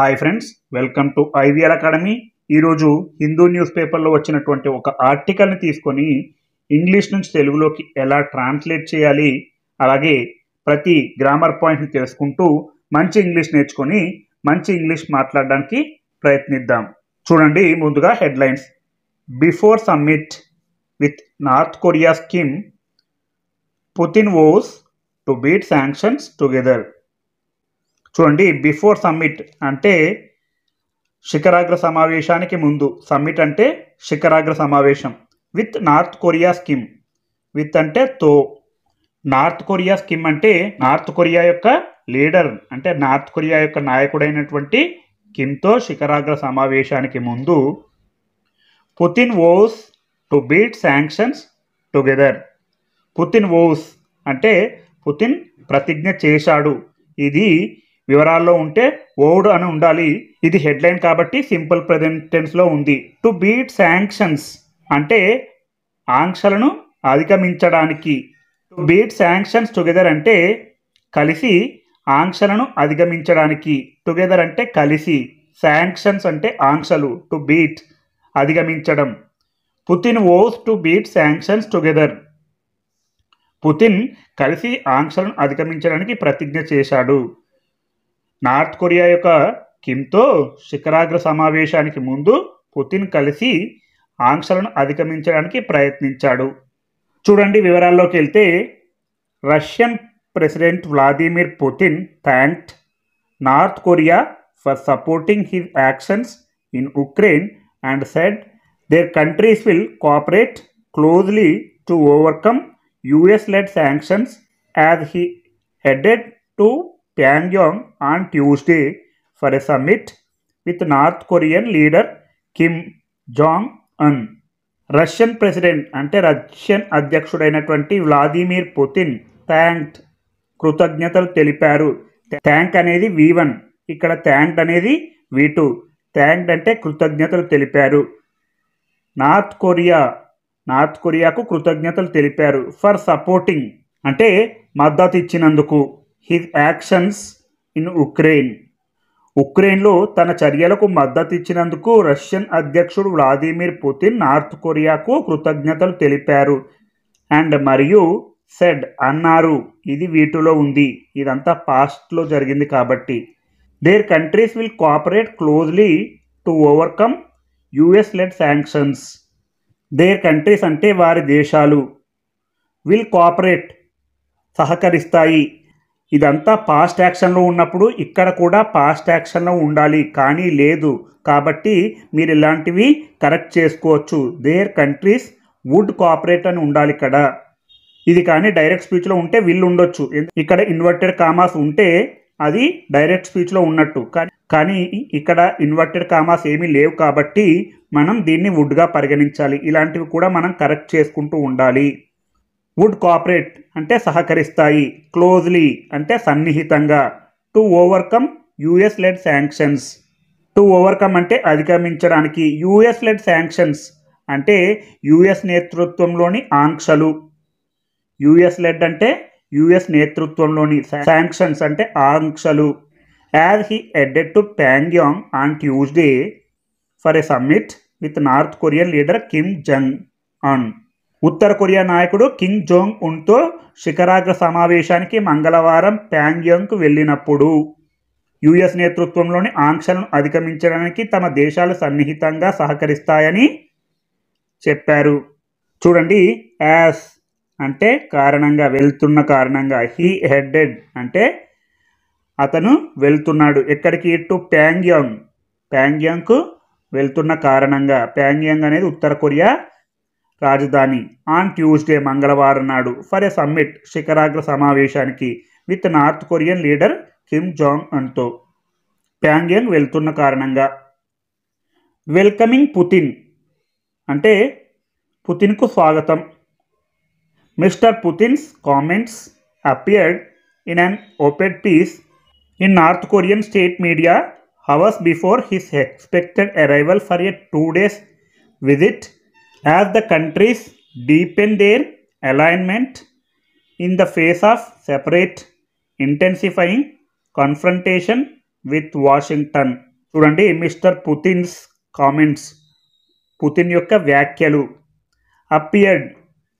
Hi friends welcome to IVL academy. ఈరోజు Hindu news పేపర్లో వచ్చినటువంటి ఒక ఆర్టికల్ని తీసుకొని ఇంగ్లీష్ నుంచి తెలుగులోకి ఎలా ట్రాన్స్లేట్ చేయాలి అలాగే ప్రతి గ్రామర్ పాయింట్ని తెలుసుకుంటూ మంచి ఇంగ్లీష్ నేర్చుకొని మంచి ఇంగ్లీష్ మాట్లాడడానికి ప్రయత్నిద్దాం. చూడండి ముందుగా headlines. Before summit with North Korea Kim Putin vows to beat sanctions together చూడండి బిఫోర్ సమ్మిట్ అంటే శిఖరాగ్ర సమావేశానికి ముందు. సమ్మిట్ అంటే శిఖరాగ్ర సమావేశం. With North Korea Kim with అంటే తో. నార్త్ కొరియా స్కీమ్ అంటే నార్త్ కొరియా యొక్క లీడర్ అంటే నార్త్ కొరియా యొక్క నాయకుడైనటువంటి కిమ్తో శిఖరాగ్ర సమావేశానికి ముందు Putin vows to beat sanctions together Putin vows అంటే పుతిన్ ప్రతిజ్ఞ చేశాడు. ఇది వివరాల్లో ఉంటే ఓడ్ అని ఉండాలి. ఇది హెడ్లైన్ కాబట్టి సింపుల్ ప్రజెంట్ టెన్స్లో ఉంది. టు బీట్ శాంక్షన్స్ అంటే ఆంక్షలను అధిగమించడానికి. టు బీట్ శాంక్షన్స్ టుగెదర్ అంటే కలిసి ఆంక్షలను అధిగమించడానికి. టుగెదర్ అంటే కలిసి శాంక్షన్స్ అంటే ఆంక్షలు టు బీట్ అధిగమించడం. Putin vows to beat sanctions together. Putin కలిసి ఆంక్షలను అధిగమించడానికి ప్రతిజ్ఞ చేశాడు. నార్త్ కొరియా యొక్క కిమ్తో శిఖరాగ్ర సమావేశానికి ముందు పుతిన్ కలిసి ఆంక్షలను అధిగమించడానికి ప్రయత్నించాడు. చూడండి వివరాల్లోకి వెళ్తే Russian president Vladimir Putin thanked North Korea for supporting his actions in Ukraine and said their countries will cooperate closely to overcome US led sanctions as he headed to Pyongyang on Tuesday for a summit with North Korean leader Kim Jong Un Russian president అంటే Russian అధ్యక్షుడైనటువంటి Vladimir Putin thank కృతజ్ఞతలు తెలిపారు. Thank అనేది V one ఇక్కడ thank అనేది వి two thank అంటే కృతజ్ఞతలు తెలిపారు. నార్త్ కొరియా నార్త్ కొరియాకు కృతజ్ఞతలు తెలిపారు. ఫర్ సపోర్టింగ్ అంటే మద్దతు ఇచ్చినందుకు. హిజ్ యాక్షన్స్ ఇన్ ఉక్రెయిన్ ఉక్రెయిన్లో తన చర్యలకు మద్దతు ఇచ్చినందుకు రష్యన్ అధ్యక్షుడు వ్లాదిమిర్ పుతిన్ నార్త్ కొరియాకు కృతజ్ఞతలు తెలిపారు. అండ్ మరియు సెడ్ అన్నారు. ఇది వీటిలో ఉంది. ఇదంతా పాస్ట్లో జరిగింది కాబట్టి. Their countries will cooperate closely to overcome US led sanctions their countries అంటే వారి దేశాలు. విల్ కోఆపరేట్ సహకరిస్తాయి. ఇదంతా పాస్ట్ యాక్షన్లో ఉన్నప్పుడు ఇక్కడ కూడా పాస్ట్ యాక్షన్లో ఉండాలి కానీ లేదు. కాబట్టి మీరు ఇలాంటివి కరెక్ట్ చేసుకోవచ్చు. దేర్ కంట్రీస్ వుడ్ కోఆపరేట్ అని ఉండాలి ఇక్కడ. ఇది కానీ డైరెక్ట్ స్పీచ్లో ఉంటే విల్ ఉండొచ్చు. ఇక్కడ ఇన్వర్టెడ్ కామాస్ ఉంటే అది డైరెక్ట్ స్పీచ్లో ఉన్నట్టు. కానీ కానీ ఇక్కడ ఇన్వర్టెడ్ కామాస్ ఏమీ లేవు కాబట్టి మనం దీన్ని వుడ్గా పరిగణించాలి. ఇలాంటివి కూడా మనం కరెక్ట్ చేసుకుంటూ ఉండాలి. వుడ్ కోఆపరేట్ అంటే సహకరిస్తాయి క్లోజ్లీ అంటే సన్నిహితంగా. To overcome US led sanctions to overcome అంటే అధిగమించడానికి యుఎస్ లెడ్ శాంక్షన్స్ అంటే యుఎస్ నేతృత్వంలోని ఆంక్షలు. యుఎస్ లెడ్ అంటే యుఎస్ నేతృత్వంలోని శాంక్షన్స్ అంటే ఆంక్షలు. As he headed to Pyongyang on Tuesday for a summit with North Korean leader Kim Jong Un Uttara Korea నాయకుడు కింగ్ జోంగ్ ఉన్తో శిఖరాగ్ర సమావేశానికి మంగళవారం ప్యాంగ్యాంగ్కు వెళ్ళినప్పుడు యుఎస్ నేతృత్వంలోని ఆంక్షలను అధిగమించడానికి తమ దేశాలు సన్నిహితంగా సహకరిస్తాయని చెప్పారు. చూడండి యాస్ అంటే కారణంగా వెళ్తున్న కారణంగా హీ హెడెడ్ అంటే అతను వెళ్తున్నాడు. ఎక్కడికి? టు ప్యాంగ్యాంగ్. ప్యాంగ్యాంగ్కు వెళ్తున్న కారణంగా. ప్యాంగ్యాంగ్ అనేది ఉత్తర కొరియా రాజధాని. ఆన్ ట్యూస్డే మంగళవారం నాడు ఫర్ ఎ సమ్మిట్ శిఖరాగ్ర సమావేశానికి with North Korean leader Kim Jong అన్తో. Pyongyang వెళ్తున్న కారణంగా. వెల్కమింగ్ పుతిన్ అంటే పుతిన్కు స్వాగతం. Mister Putin's comments appeared in an oped piece in North Korean state media hours before his expected arrival for a two days visit as the countries deepen their alignment in the face of separate intensifying confrontation with Washington చూడండి mister Putin's comments Putin యొక్క వ్యాఖ్యలు appeared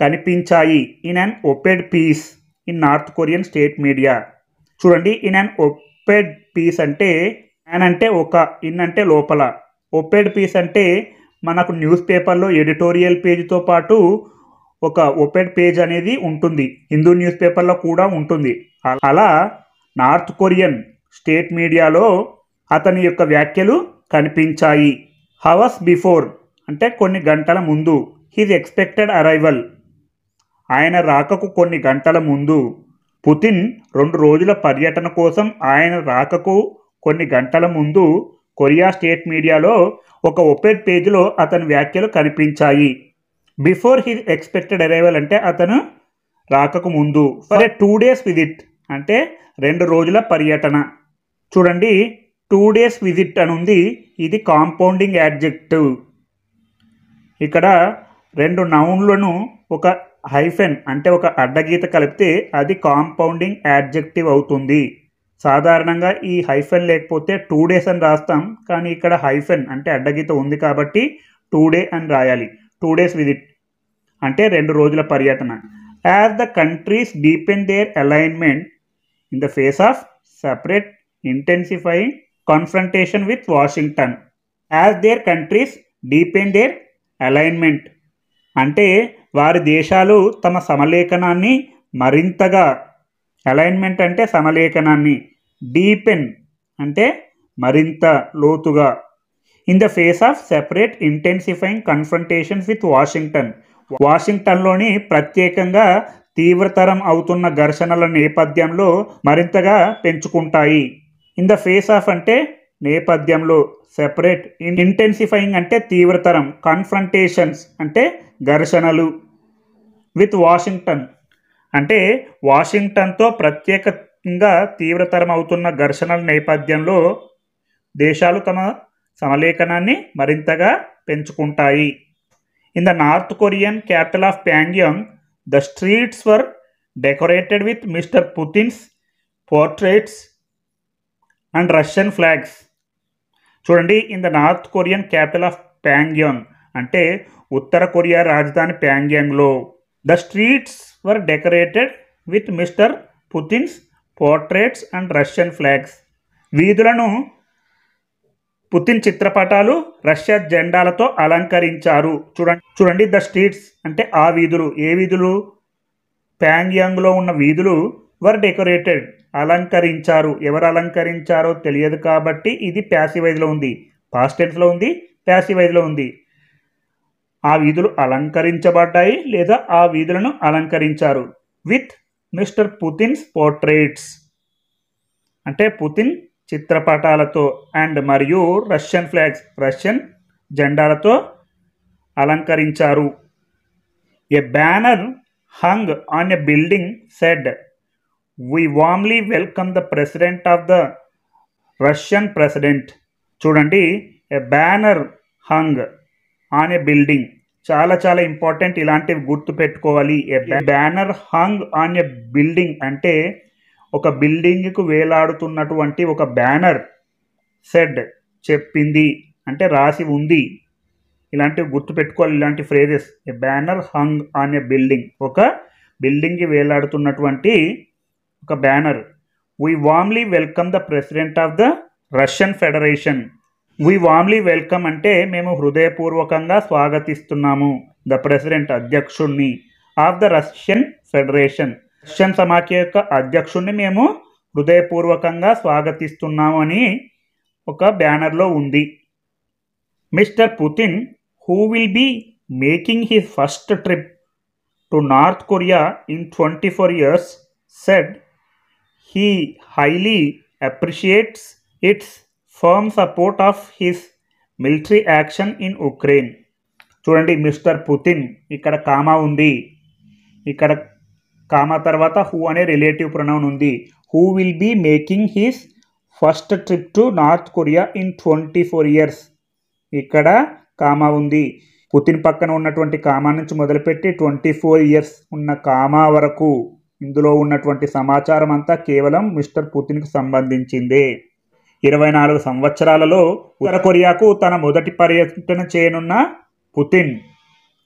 కనిపించాయి in an oped piece in North Korean state media చూడండి in an ఒపెడ్ piece అంటే an అంటే ఒక in అంటే లోపల. ఒపెడ్ పీస్ అంటే మనకు న్యూస్ పేపర్లో ఎడిటోరియల్ పేజీతో పాటు ఒక ఒపెడ్ పేజ్ అనేది ఉంటుంది. హిందూ న్యూస్ పేపర్లో కూడా ఉంటుంది. అలా నార్త్ కొరియన్ స్టేట్ మీడియాలో అతని యొక్క వ్యాఖ్యలు కనిపించాయి. హవర్స్ బిఫోర్ అంటే కొన్ని గంటల ముందు హిజ్ ఎక్స్పెక్టెడ్ అరైవల్. ఆయన రాకకు కొన్ని గంటల ముందు పుతిన్ రెండు రోజుల పర్యటన కోసం ఆయన రాకకు కొన్ని గంటల ముందు కొరియా స్టేట్ మీడియాలో ఒక ఒపెడ్ పేజీలో అతని వ్యాఖ్యలు కనిపించాయి. బిఫోర్ హిజ్ ఎక్స్పెక్టెడ్ అరైవల్ అంటే అతను రాకకు ముందు. ఫర్ టూ డేస్ విజిట్ అంటే రెండు రోజుల పర్యటన. చూడండి టూ డేస్ విజిట్ అని ఉంది ఇది కాంపౌండింగ్ యాడ్జెక్టివ్ ఇక్కడ రెండు నౌన్లను ఒక హైఫెన్ అంటే ఒక అడ్డగీత కలిపితే అది కాంపౌండింగ్ యాడ్జెక్టివ్ అవుతుంది. సాధారణంగా ఈ హైఫెన్ లేకపోతే టూ డేస్ అని రాస్తాం కానీ ఇక్కడ హైఫెన్ అంటే అడ్డగీత ఉంది కాబట్టి టూ డే అని రాయాలి. టూ డేస్ విజిట్ అంటే రెండు రోజుల పర్యటన. As the countries deepen their alignment in the face of separate intensifying confrontation with Washington. As their countries deepen their alignment అంటే వారి దేశాలు తమ సమలేఖనాన్ని మరింతగా అలైన్మెంట్ అంటే సమలేఖనాన్ని డీపెన్ అంటే మరింత లోతుగా. In the face of separate intensifying confrontations with Washington వాషింగ్టన్లోని ప్రత్యేకంగా తీవ్రతరం అవుతున్న ఘర్షణల నేపథ్యంలో మరింతగా పెంచుకుంటాయి. ఇన్ ద ఫేస్ ఆఫ్ అంటే నేపథ్యంలో సెపరేట్ ఇంటెన్సిఫైయింగ్ అంటే తీవ్రతరం కన్ఫ్రంటేషన్స్ అంటే ఘర్షణలు. విత్ వాషింగ్టన్ అంటే వాషింగ్టన్తో ప్రత్యేక ఇంకా తీవ్రతరం అవుతున్న ఘర్షణల నేపథ్యంలో దేశాలు తమ సమలేఖనాన్ని మరింతగా పెంచుకుంటాయి. In the North Korean capital of Pyongyang the streets were decorated with mister Putin's portraits and Russian flags చూడండి in the North Korean capital of Pyongyang అంటే ఉత్తర కొరియా రాజధాని ప్యాంగ్యాంగ్లో the streets were decorated with mister Putin's portraits and Russian flags. వీధులను Putin చిత్రపటాలు Russia జెండాలతో అలంకరించారు. చూడండి చూడండి the streets. అంటే ఆ వీధులు. ఏ వీధులు? ప్యాంగ్యాంగ్లో ఉన్న వీధులు వర్ డెకరేటెడ్. అలంకరించారు. ఎవరు అలంకరించారో తెలియదు కాబట్టి ఇది ప్యాసివైజ్లో ఉంది. పాస్టెన్స్లో ఉంది ప్యాసివైజ్లో ఉంది. ఆ వీధులు అలంకరించబడ్డాయి లేదా ఆ వీధులను అలంకరించారు. With Mr Putin's portraits. అంటే పుతిన్ చిత్రపటాలతో అండ్ మరియు రష్యన్ ఫ్లాగ్స్ రష్యన్ జెండాలతో అలంకరించారు. A banner hung on a building said we warmly welcome the president of the Russian president చూడండి a banner hung on a building. చాలా చాలా important ఇలాంటివి గుర్తు పెట్టుకోవాలి banner hung on a building అంటే ఒక బిల్డింగ్కు వేలాడుతున్నటువంటి ఒక బ్యానర్ సెడ్ చెప్పింది అంటే రాసి ఉంది. ఇలాంటివి గుర్తు పెట్టుకోవాలి ఇలాంటి phrases a banner hung on a building. ఒక బిల్డింగ్కి వేలాడుతున్నటువంటి ఒక banner. We warmly welcome the president of the Russian federation we warmly welcome అంటే మేము హృదయపూర్వకంగా స్వాగతిస్తున్నాము. The president అధ్యక్షుణ్ణి. Of the Russian federation Russian సమాఖ్య యొక్క అధ్యక్షుణ్ణి మేము హృదయపూర్వకంగా స్వాగతిస్తున్నాము అని ఒక బ్యానర్లో ఉంది. Mr Putin who will be making his first trip to North Korea in twenty four years said he highly appreciates its firm support of his military action in Ukraine చూడండి mister Putin ఇక్కడ comma ఉంది. ఇక్కడ comma తర్వాత who అనే relative pronoun ఉంది. Who will be making his first trip to North Korea in twenty four years ఇక్కడ comma ఉంది. Putin పక్కన ఉన్నటువంటి కామా నుంచి మొదలుపెట్టి ట్వంటీ ఫోర్ ఇయర్స్ ఉన్న కామా వరకు ఇందులో ఉన్నటువంటి సమాచారం అంతా కేవలం మిస్టర్ పుతిన్కి సంబంధించిందే. ఇరవై నాలుగు సంవత్సరాలలో ఉత్తర కొరియాకు తన మొదటి పర్యటన చేయనున్న పుతిన్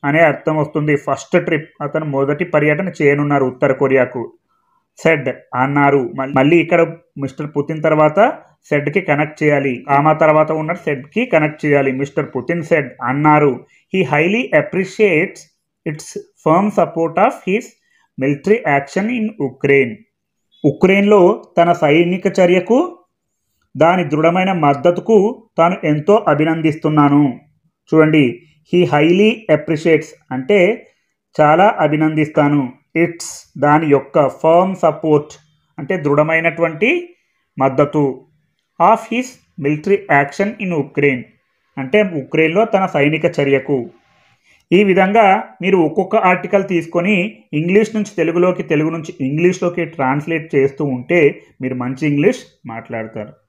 అనే అర్థం వస్తుంది. ఫస్ట్ ట్రిప్ అతను మొదటి పర్యటన చేయనున్నారు ఉత్తర కొరియాకు. సెడ్ అన్నారు. మళ్ళీ ఇక్కడ మిస్టర్ పుతిన్ తర్వాత సెడ్కి కనెక్ట్ చేయాలి. ఆమా తర్వాత ఉన్న సెడ్కి కనెక్ట్ చేయాలి. మిస్టర్ పుతిన్ సెడ్ అన్నారు. He highly appreciates its firm support of his military action in Ukraine. ఉక్రెయిన్లో తన సైనిక చర్యకు దాని దృఢమైన మద్దతుకు తాను ఎంతో అభినందిస్తున్నాను. చూడండి హీ హైలీ అప్రిషియేట్స్ అంటే చాలా అభినందిస్తాను. ఇట్స్ దాని యొక్క ఫర్మ్ సపోర్ట్ అంటే దృఢమైనటువంటి మద్దతు. Of his military action in Ukraine అంటే ఉక్రెయిన్లో తన సైనిక చర్యకు. ఈ విధంగా మీరు ఒక్కొక్క ఆర్టికల్ తీసుకొని ఇంగ్లీష్ నుంచి తెలుగులోకి తెలుగు నుంచి ఇంగ్లీష్లోకి ట్రాన్స్లేట్ చేస్తూ ఉంటే మీరు మంచి ఇంగ్లీష్ మాట్లాడతారు.